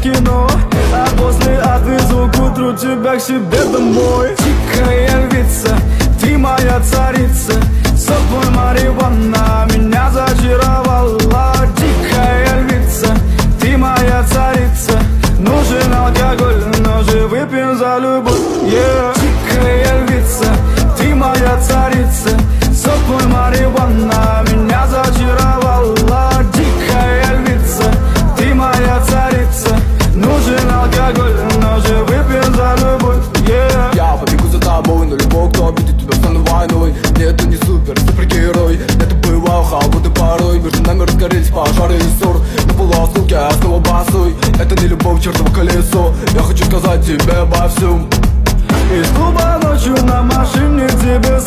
с кино А после отвезу к утру тебя к себе домой Дикая львица, ты моя царица твой марихуана меня зачаровала Дикая львица, ты моя царица Нужен алкоголь, но же выпьем за любовь yeah. Кто обидит тебя, стану войной Нет, ты не супер, супергерой. Это бывал халбут и порой Между нами разгорелись пожары и ссор. На полуосколке я снова босой Это не любовь, чертово колесо. Я хочу сказать тебе обо всем. Из клуба ночью на машине тебе